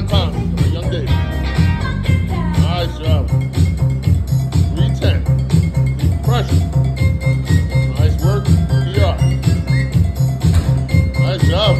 Valentine, a